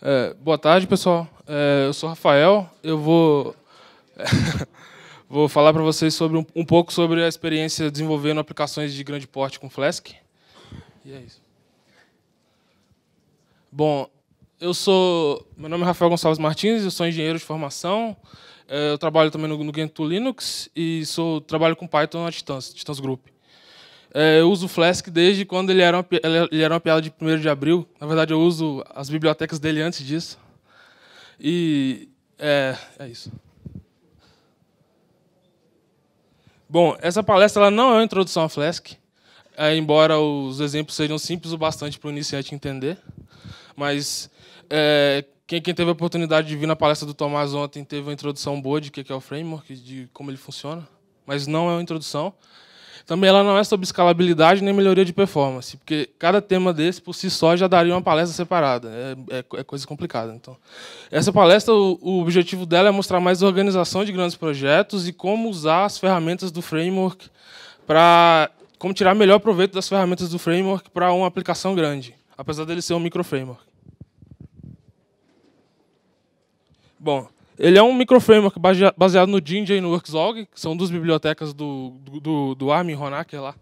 É, boa tarde, pessoal. É, eu sou Rafael. Eu vou vou falar para vocês sobre um, um, pouco sobre a experiência desenvolvendo aplicações de grande porte com Flask. E é isso. Bom, eu sou meu nome é Rafael Gonçalves Martins. Eu sou engenheiro de formação. É, eu trabalho também no, no Gentoo Linux e sou trabalho com Python à distância, distância group. É, eu uso o Flask desde quando ele era, uma, ele era uma piada de 1 de abril. Na verdade, eu uso as bibliotecas dele antes disso. E é, é isso. Bom, essa palestra ela não é uma introdução a Flask, é, embora os exemplos sejam simples o bastante para o iniciante entender. Mas é, quem, quem, teve a oportunidade de vir na palestra do Tomás ontem teve uma introdução boa de o que é o framework, de como ele funciona. Mas não é uma introdução. Também ela não é sobre escalabilidade nem melhoria de performance, porque cada tema desse, por si só, já daria uma palestra separada. É, é, é coisa complicada. Então, essa palestra, o, o, objetivo dela é mostrar mais organização de grandes projetos e como usar as ferramentas do framework para... como tirar melhor proveito das ferramentas do framework para uma aplicação grande, apesar dele ser um micro framework. Bom, ele é um microframework baseado no Jinja e no Workzog, que são duas bibliotecas do, do, do, Armin Honaker lá,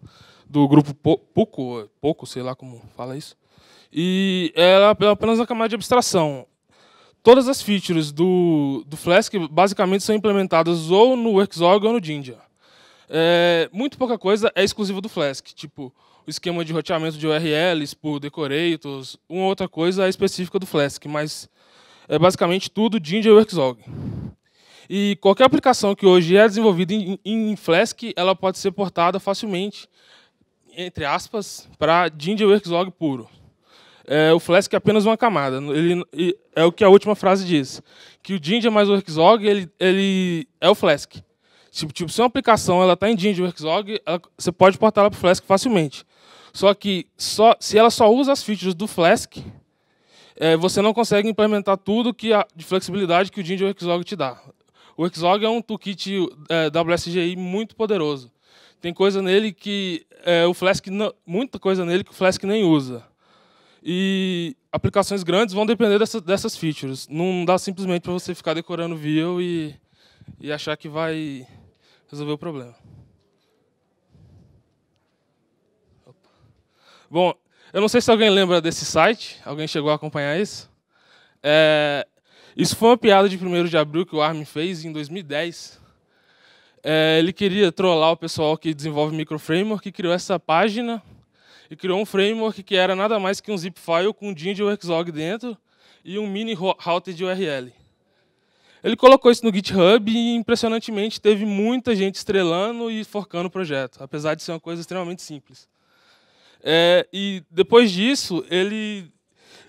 do grupo Poco, Poco, sei lá como fala isso. E ela é apenas uma camada de abstração. Todas as features do, do Flask basicamente são implementadas ou no Workzog ou no Jinja. É, muito pouca coisa é exclusiva do Flask, tipo o esquema de roteamento de URLs por decorators, uma outra coisa é específica do Flask, mas é basicamente tudo Jinja Workzog. E qualquer aplicação que hoje é desenvolvida em, em Flask, ela pode ser portada facilmente, entre aspas, para Jinja Workzog puro. É, o Flask é apenas uma camada. Ele, é o que a última frase diz. Que o Jinja mais o Workzog, ele, ele é o Flask. Tipo, tipo se uma aplicação ela está em Jinja Workzog, você pode portar ela para o Flask facilmente. Só que só, se ela só usa as features do Flask, é, você não consegue implementar tudo que a, de flexibilidade que o Jinja Workzog te dá. O Workzog é um toolkit é, WSGI muito poderoso. Tem coisa nele que é, o Flask não, muita coisa nele que o Flask nem usa. E aplicações grandes vão depender dessa, dessas features. Não dá simplesmente para você ficar decorando view e, e achar que vai resolver o problema. Bom, eu não sei se alguém lembra desse site, alguém chegou a acompanhar isso? É, isso foi uma piada de 1 de abril que o Armin fez em 2010. É, ele queria trollar o pessoal que desenvolve microframework, que criou essa página e criou um framework que era nada mais que um zip file com um de Workzog dentro e um mini router de URL. Ele colocou isso no GitHub e, impressionantemente, teve muita gente estrelando e forcando o projeto, apesar de ser uma coisa extremamente simples. É, e depois disso, ele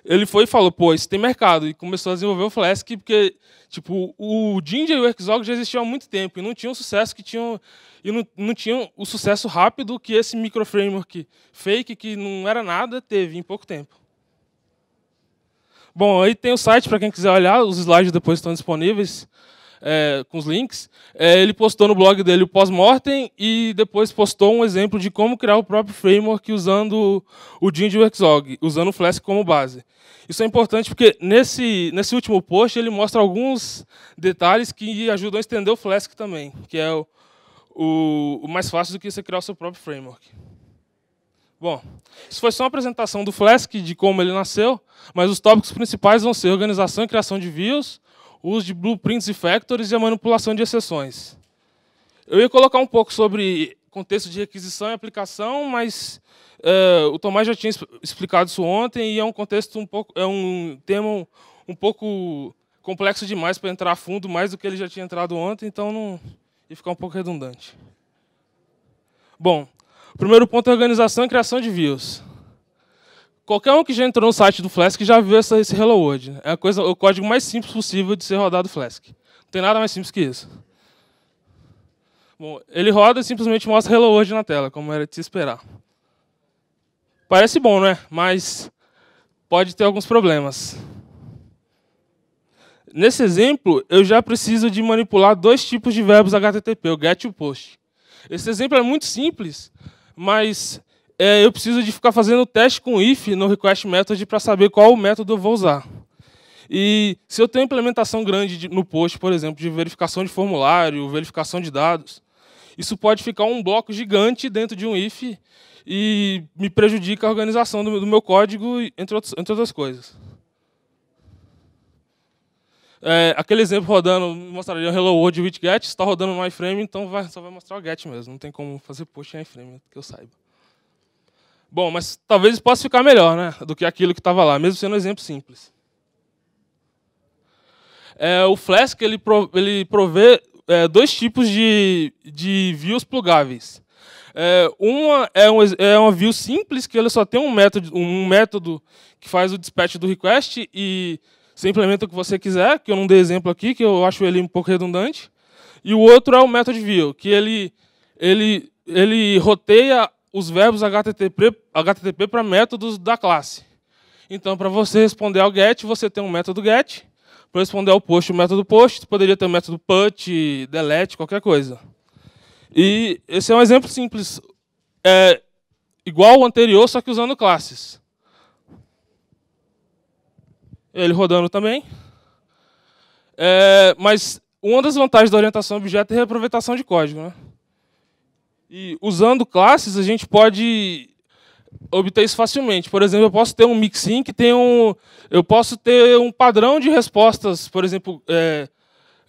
ele foi e falou, pô, isso tem mercado. E começou a desenvolver o Flask, porque tipo, o Jinja e o Xog já existiam há muito tempo, e não tinham o sucesso que tinham. E não, não tinham o sucesso rápido que esse microframework fake, que não era nada, teve em pouco tempo. Bom, aí tem o site para quem quiser olhar, os slides depois estão disponíveis é, com os links. É, ele postou no blog dele o pós-mortem e depois postou um exemplo de como criar o próprio framework usando o Jinja Workzog, usando o Flask como base. Isso é importante porque nesse, nesse último post ele mostra alguns detalhes que ajudam a estender o Flask também, que é o, o, o mais fácil do que você criar o seu próprio framework. Bom, isso foi só uma apresentação do Flask, de como ele nasceu, mas os tópicos principais vão ser organização e criação de views, o uso de blueprints e factories e a manipulação de exceções. Eu ia colocar um pouco sobre contexto de requisição e aplicação, mas é, o Tomás já tinha explicado isso ontem e é um contexto um pouco, é um tema um pouco complexo demais para entrar a fundo, mais do que ele já tinha entrado ontem, então não ia ficar um pouco redundante. Bom, primeiro ponto é organização e criação de views. Qualquer um que já entrou no site do Flask já viu esse Hello World. É a coisa, o código mais simples possível de ser rodado Flask. Não tem nada mais simples que isso. Bom, ele roda e simplesmente mostra Hello World na tela, como era de se esperar. Parece bom, né? Mas pode ter alguns problemas. Nesse exemplo, eu já preciso de manipular dois tipos de verbos HTTP, o GET e o POST. Esse exemplo é muito simples, mas é, eu preciso de ficar fazendo teste com if no request method para saber qual método eu vou usar. E se eu tenho implementação grande de, no post, por exemplo, de verificação de formulário, verificação de dados, isso pode ficar um bloco gigante dentro de um if e me prejudica a organização do, do meu código, entre, outros, entre outras coisas. É, aquele exemplo rodando, mostraria Hello World with Get, está rodando no iframe, então vai, só vai mostrar o Get mesmo. Não tem como fazer push em iframe, que eu saiba. Bom, mas talvez possa ficar melhor né, do que aquilo que estava lá, mesmo sendo um exemplo simples. É, o Flask ele, pro, ele provê é, dois tipos de, de views plugáveis. É, uma é, um, é uma view simples, que ele só tem um método, um método que faz o dispatch do request e você implementa o que você quiser, que eu não dei exemplo aqui, que eu acho ele um pouco redundante. E o outro é o method view, que ele, ele, ele roteia os verbos HTTP, HTTP para métodos da classe. Então, para você responder ao get, você tem um método get. Para responder ao post, o método post. Poderia ter o método put, delete, qualquer coisa. E esse é um exemplo simples. É igual ao anterior, só que usando classes ele rodando também. É, mas uma das vantagens da orientação a objeto é a reaproveitação de código. Né? E usando classes, a gente pode obter isso facilmente. Por exemplo, eu posso ter um mixin que tem um. Eu posso ter um padrão de respostas, por exemplo, é,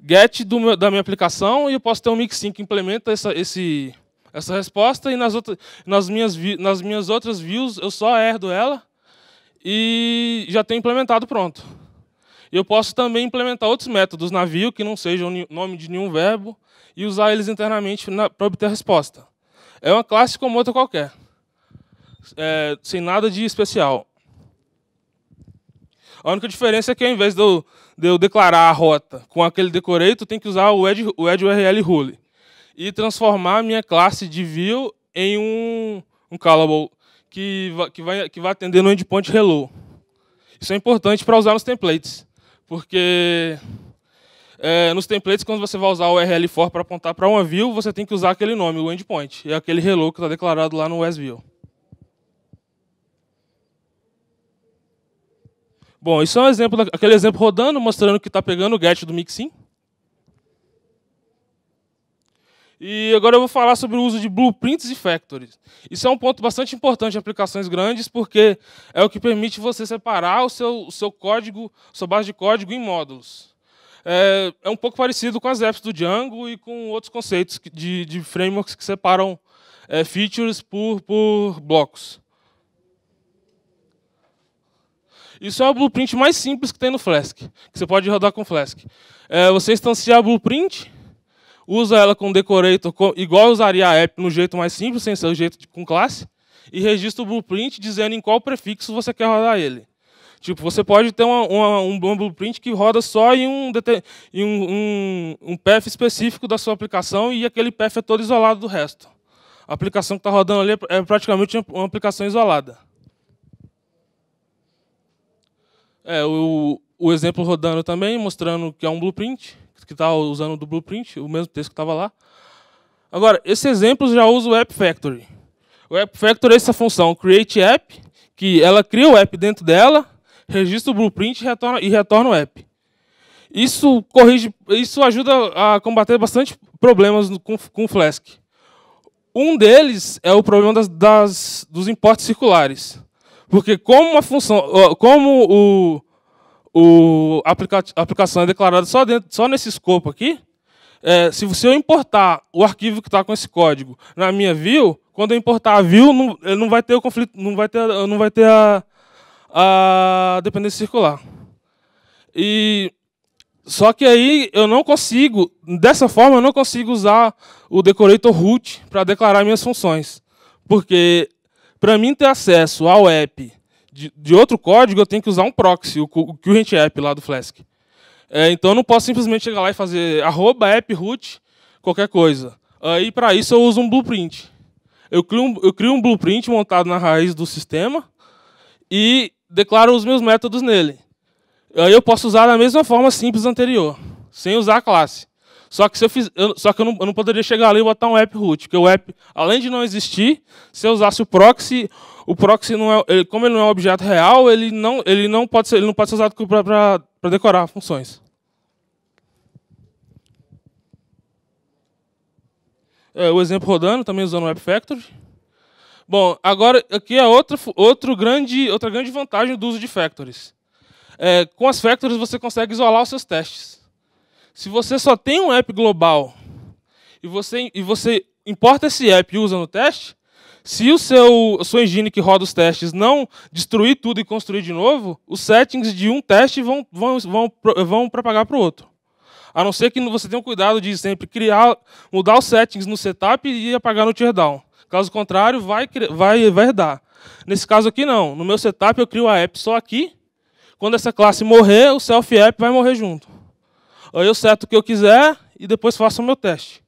get meu, da minha aplicação, e eu posso ter um mixin que implementa essa, esse, essa resposta, e nas, outras, nas, minhas, nas minhas outras views eu só herdo ela e já tenho implementado pronto. Eu posso também implementar outros métodos na view que não sejam nome de nenhum verbo e usar eles internamente para obter a resposta. É uma classe como outra qualquer, é, sem nada de especial. A única diferença é que ao invés de eu, de eu declarar a rota com aquele decorator, tem que usar o add, o add URL rule e transformar a minha classe de view em um, um callable que que vai, que vai atender no endpoint hello. Isso é importante para usar nos templates, porque é, nos templates, quando você vai usar o URL for para apontar para uma view, você tem que usar aquele nome, o endpoint, é aquele hello que está declarado lá no SView. Bom, isso é um exemplo, aquele exemplo rodando, mostrando que está pegando o get do mixin. E agora eu vou falar sobre o uso de blueprints e factories. Isso é um ponto bastante importante em aplicações grandes, porque é o que permite você separar o seu, o seu código, sua base de código em módulos. É, é um pouco parecido com as apps do Django e com outros conceitos de, de frameworks que separam é, features por, por blocos. Isso é o blueprint mais simples que tem no Flask, que você pode rodar com Flask. É, você instanciar a blueprint, usa ela com decorator, igual usaria a app no jeito mais simples, sem ser o jeito de, com classe, e registra o blueprint dizendo em qual prefixo você quer rodar ele. Tipo, você pode ter uma, uma, um blueprint que roda só em, um, em um, um, um path específico da sua aplicação e aquele path é todo isolado do resto. A aplicação que está rodando ali é praticamente uma aplicação isolada. É, o, o exemplo rodando também, mostrando que é um blueprint que está usando do Blueprint, o mesmo texto que estava lá. Agora, esse exemplo já usa o App Factory. O App Factory é essa função create app, que ela cria o app dentro dela, registra o blueprint e retorna, e retorna o app. Isso corrige, isso ajuda a combater bastante problemas com, o Flask. Um deles é o problema das, das, dos importes circulares. Porque como uma função, como o, o, a, aplica a aplicação é declarada só, dentro, só nesse escopo aqui, é, se você importar o arquivo que está com esse código na minha view, quando eu importar a view, não, não vai ter o conflito, não vai ter, não vai ter a, a dependência circular. E só que aí eu não consigo, dessa forma eu não consigo usar o decorator root para declarar minhas funções, porque para mim ter acesso ao app de, de, outro código, eu tenho que usar um proxy, o, o current app lá do Flask. É, então eu não posso simplesmente chegar lá e fazer arroba app root qualquer coisa. Aí para isso eu uso um blueprint. Eu crio, um, eu crio um blueprint montado na raiz do sistema e declaro os meus métodos nele. Aí eu posso usar da mesma forma simples anterior, sem usar a classe. Só que, se eu fiz, eu, só que eu, não, eu não poderia chegar ali e botar um app root, porque o app, além de não existir, se eu usasse o proxy, o proxy não é, ele, como ele não é um objeto real, ele não, ele não pode ser, ele não pode ser usado decorar funções. É, o exemplo rodando, também usando o Web Factory. Bom, agora aqui é outra, outro grande, outra grande vantagem do uso de factories. É, com as factories você consegue isolar os seus testes. Se você só tem um app global e você, e você importa esse app e usa no teste, se o seu, sua engine que roda os testes não destruir tudo e construir de novo, os settings de um teste vão, vão, vão, vão propagar para o outro. A não ser que você tenha o cuidado de sempre criar, mudar os settings no setup e apagar no teardown. Caso contrário, vai, vai, vai herdar. Nesse caso aqui, não. No meu setup, eu crio a app só aqui. Quando essa classe morrer, o self-app vai morrer junto. Aí eu seto o que eu quiser e depois faço o meu teste.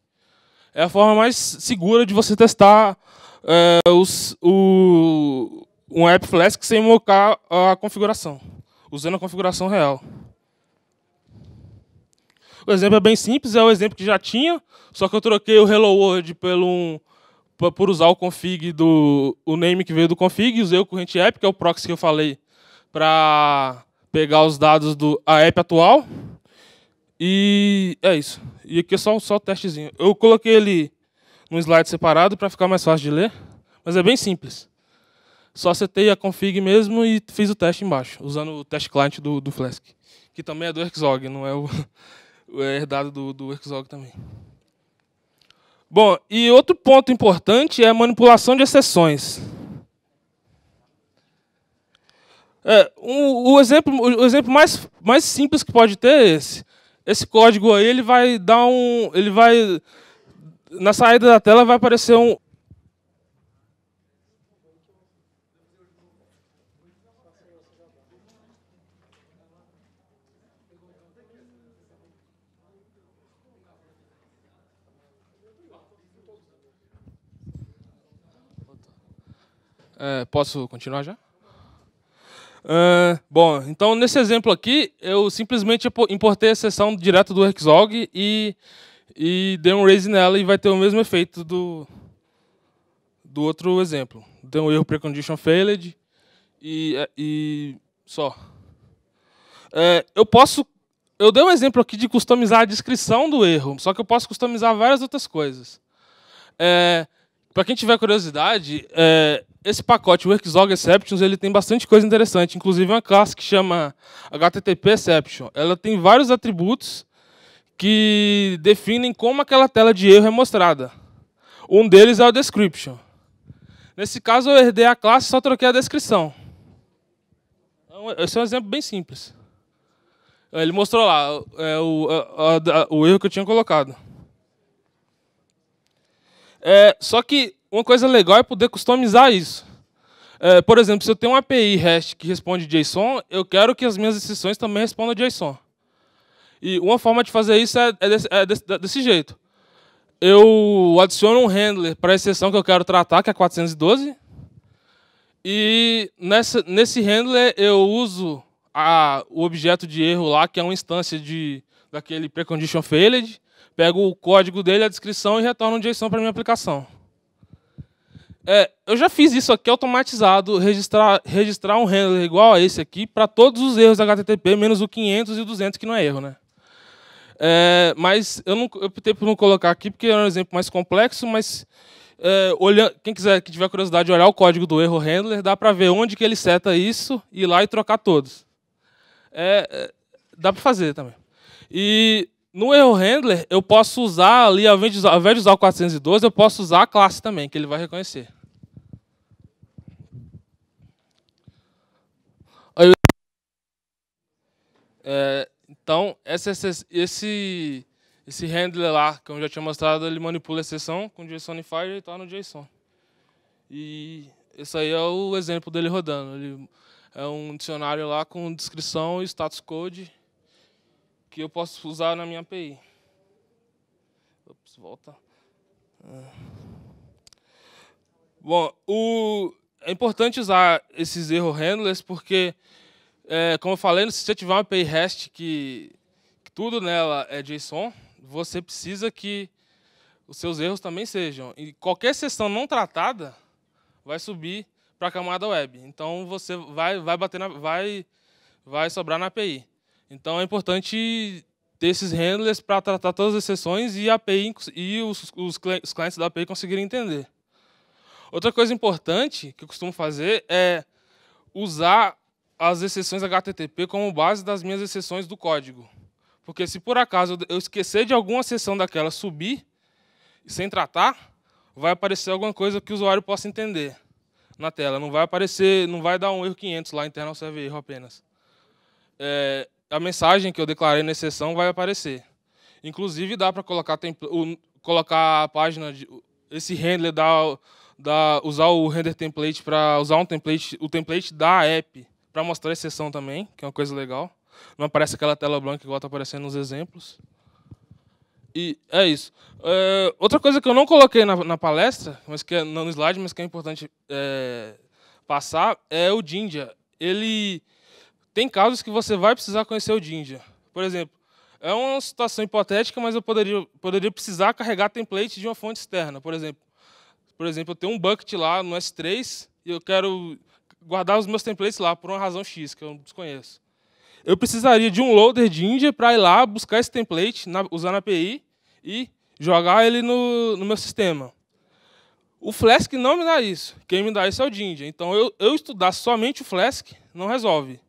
É a forma mais segura de você testar é, os, o, um app Flask sem mocar a configuração, usando a configuração real. O exemplo é bem simples, é o exemplo que já tinha, só que eu troquei o Hello World pelo um, por usar o config do o name que veio do config, usei o current app, que é o proxy que eu falei, para pegar os dados do a app atual. E é isso. E aqui é só, só o testezinho. Eu coloquei ele num slide separado para ficar mais fácil de ler, mas é bem simples. Só setei a config mesmo e fiz o teste embaixo, usando o teste client do, do Flask, que também é do Xog, não é o, o herdado do, do Xog também. Bom, e outro ponto importante é a manipulação de exceções. É, um, o exemplo, o exemplo mais, mais simples que pode ter é esse. Esse código aí ele vai dar um, ele vai na saída da tela vai aparecer um É, posso continuar já? Uh, bom, então nesse exemplo aqui, eu simplesmente importei a seção direto do Xog e, e dei um raise nela e vai ter o mesmo efeito do, do outro exemplo. Deu um erro precondition failed e, e só. É, eu posso. Eu dei um exemplo aqui de customizar a descrição do erro, só que eu posso customizar várias outras coisas. É, Para quem tiver curiosidade, é, esse pacote Workzog Exceptions ele tem bastante coisa interessante, inclusive uma classe que chama HTTP Exception. Ela tem vários atributos que definem como aquela tela de erro é mostrada. Um deles é o description. Nesse caso, eu herdei a classe e só troquei a descrição. Então, esse é um exemplo bem simples. Ele mostrou lá é, o, a, a, o erro que eu tinha colocado. É, só que uma coisa legal é poder customizar isso. É, por exemplo, se eu tenho uma API REST que responde JSON, eu quero que as minhas exceções também respondam JSON. E uma forma de fazer isso é, é, desse, é desse, desse, jeito. Eu adiciono um handler para a exceção que eu quero tratar, que é 412. E nessa, nesse handler eu uso a, o objeto de erro lá, que é uma instância de, daquele precondition failed. Pego o código dele, a descrição e retorno um JSON para minha aplicação. É, eu já fiz isso aqui automatizado, registrar, registrar um handler igual a esse aqui para todos os erros HTTP, menos o 500 e o 200, que não é erro. Né? É, mas eu, não, eu optei por não colocar aqui, porque é um exemplo mais complexo, mas é, olhando, quem quiser, que tiver curiosidade de olhar o código do erro handler, dá para ver onde que ele seta isso, ir lá e trocar todos. É, é dá para fazer também. E no erro handler, eu posso usar ali, ao invés, de usar, ao invés de usar o 412, eu posso usar a classe também, que ele vai reconhecer. É, então, esse, esse, esse handler lá, que eu já tinha mostrado, ele manipula a exceção com JSONify e retorna no JSON. E esse aí é o exemplo dele rodando. Ele é um dicionário lá com descrição e status code que eu posso usar na minha API. Ops, volta. Ah. Bom, o, é importante usar esses erro handlers porque, é, como eu falei, se você tiver uma API REST que, que tudo nela é JSON, você precisa que os seus erros também sejam. E qualquer sessão não tratada vai subir para a camada web. Então você vai vai bater na, vai vai sobrar na API. Então é importante ter esses handlers para tratar todas as exceções e a API e os, os, os clientes da API conseguirem entender. Outra coisa importante que eu costumo fazer é usar as exceções HTTP como base das minhas exceções do código. Porque se por acaso eu esquecer de alguma seção daquela subir sem tratar, vai aparecer alguma coisa que o usuário possa entender na tela. Não vai aparecer, não vai dar um erro 500 lá, internal server erro apenas. É, a mensagem que eu declarei na exceção vai aparecer. Inclusive dá para colocar, colocar a página, de, esse handler, da, da, usar o render template para usar um template, o template da app para mostrar a exceção também, que é uma coisa legal. Não aparece aquela tela branca igual está aparecendo nos exemplos. E é isso. É, outra coisa que eu não coloquei na, na, palestra, mas que é no slide, mas que é importante é, passar, é o Jinja. Ele tem casos que você vai precisar conhecer o Jinja. Por exemplo, é uma situação hipotética, mas eu poderia, poderia precisar carregar template de uma fonte externa. Por exemplo, por exemplo, eu tenho um bucket lá no S3 e eu quero guardar os meus templates lá por uma razão X que eu desconheço eu precisaria de um loader de India para ir lá buscar esse template na, usando a API e jogar ele no, no meu sistema. O Flask não me dá isso. Quem me dá isso é o Jinja. Então, eu, eu estudar somente o Flask não resolve.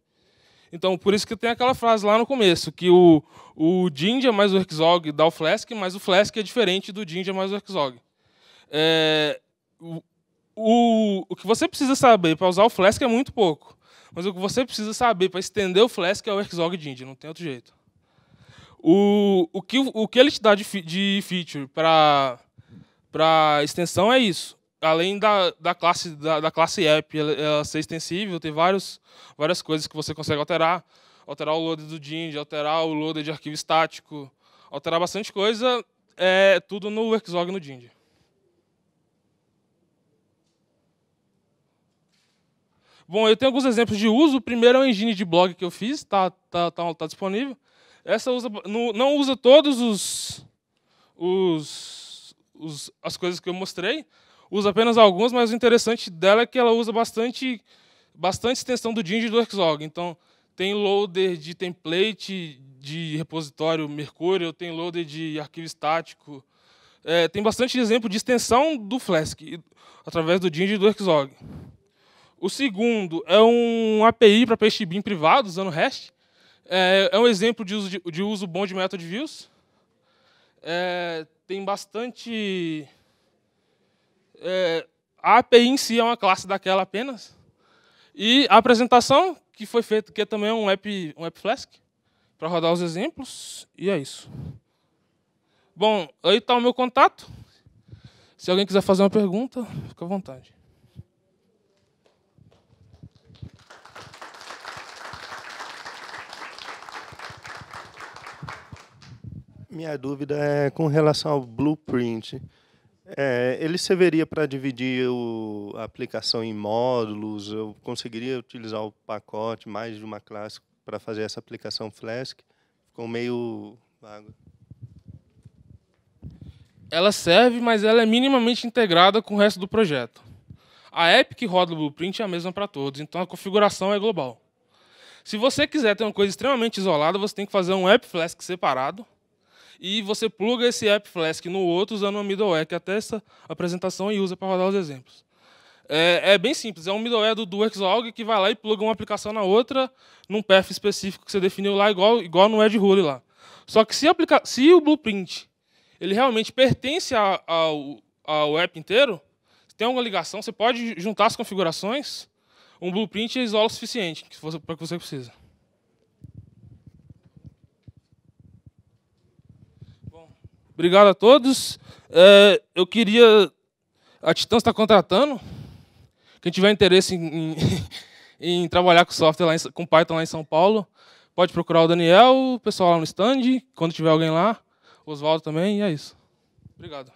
Então, por isso que tem aquela frase lá no começo, que o, o Jinja mais o Workzog dá o Flask, mas o Flask é diferente do Jinja mais o Workzog. É, o, o, que você precisa saber para usar o Flask é muito pouco. Mas o que você precisa saber para estender o Flask é o Xorg Dindi, não tem outro jeito. O, o, que, o que ele te dá de, de feature para extensão é isso. Além da, da, classe, da, da classe app ela, ela, ser extensível, tem vários, várias coisas que você consegue alterar. Alterar o loader do Dindi, alterar o loader de arquivo estático, alterar bastante coisa, é tudo no Workzog no Dindi. Bom, eu tenho alguns exemplos de uso. O primeiro é o engine de blog que eu fiz, está tá, tá, tá disponível. Essa usa, não, usa todos os, os, os, as coisas que eu mostrei, usa apenas algumas, mas o interessante dela é que ela usa bastante, bastante extensão do Jinja e do Workzog. Então, tem loader de template de repositório Mercurial, tem loader de arquivo estático. É, tem bastante exemplo de extensão do Flask, através do Jinja e do Workzog. O segundo é um API para PHP privado, usando REST. É, é um exemplo de uso, de, de uso bom de method views. É, tem bastante... É, a API em si é uma classe daquela apenas. E a apresentação, que foi feita, que é também um app, um app Flask, para rodar os exemplos. E é isso. Bom, aí está o meu contato. Se alguém quiser fazer uma pergunta, fica à vontade. Minha dúvida é com relação ao blueprint. É, ele serviria para dividir o, a aplicação em módulos? Eu conseguiria utilizar o pacote mais de uma classe para fazer essa aplicação Flask? Ficou meio vago. Ela serve, mas ela é minimamente integrada com o resto do projeto. A app que roda o Blueprint é a mesma para todos, então a configuração é global. Se você quiser ter uma coisa extremamente isolada, você tem que fazer um app Flask separado, e você pluga esse app Flask no outro usando uma middleware, que até essa apresentação e usa para rodar os exemplos. É, é, bem simples, é um middleware do, do Workzog que vai lá e pluga uma aplicação na outra, num path específico que você definiu lá, igual, igual no Edge Rule lá. Só que se, aplica, se o blueprint ele realmente pertence a, ao, ao app inteiro, tem alguma ligação, você pode juntar as configurações, um blueprint isola o suficiente para o que você precisa. Obrigado a todos. É, eu queria. A Titã está contratando. Quem tiver interesse em, em, em trabalhar com software lá em, com Python lá em São Paulo, pode procurar o Daniel, o pessoal lá no stand, quando tiver alguém lá, Oswaldo também, e é isso. Obrigado.